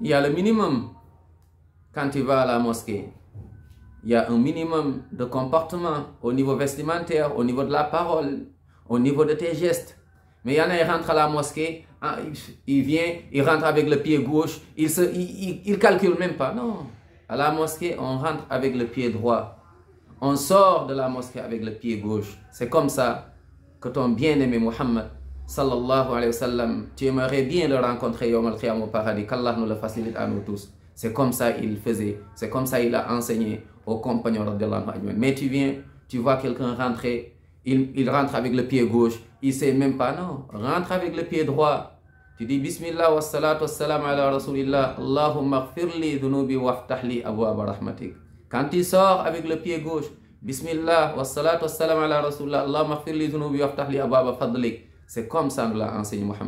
il y a le minimum quand tu vas à la mosquée. Il y a un minimum de comportement au niveau vestimentaire, au niveau de la parole, au niveau de tes gestes. Mais il y en a, qui rentrent à la mosquée, ah, il vient, il rentre avec le pied gauche, il se, il, calcule même pas. Non. À la mosquée, on rentre avec le pied droit. On sort de la mosquée avec le pied gauche. C'est comme ça que ton bien-aimé Muhammad, sallallahu alayhi wa sallam, tu aimerais bien le rencontrer au paradis, qu'Allah nous le facilite à nous tous. C'est comme ça il faisait, c'est comme ça il a enseigné aux compagnons de Mais tu viens, tu vois quelqu'un rentrer, il, il, rentre avec le pied gauche, il sait même pas, non, rentre avec le pied droit. Tu dis Bismillah wa salatu wa salam ala rasulillah, Allahumma gfirli dhunubi waftahli abwaba rahmatik. Quand tu sors avec le pied gauche, Bismillah wa salatu wa salam ala rasulillah, Allahumma gfirli dhunubi waftahli abwaba fadlik. C'est comme ça que l'a enseigné Muhammad.